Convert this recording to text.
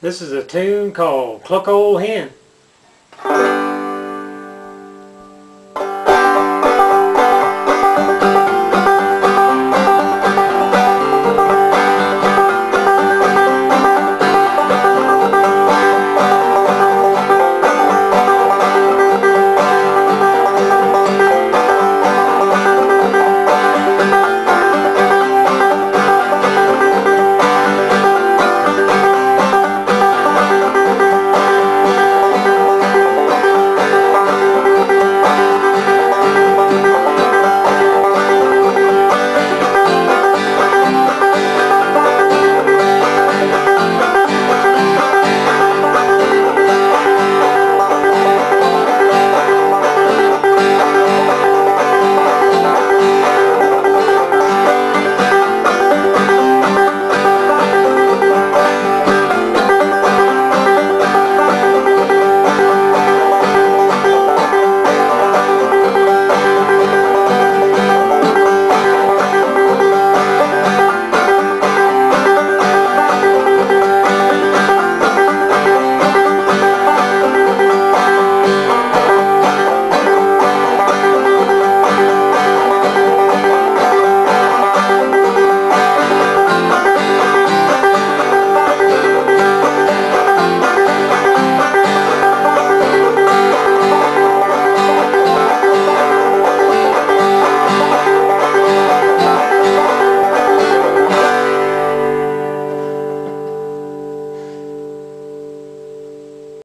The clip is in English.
This is a tune called Cluck Old Hen.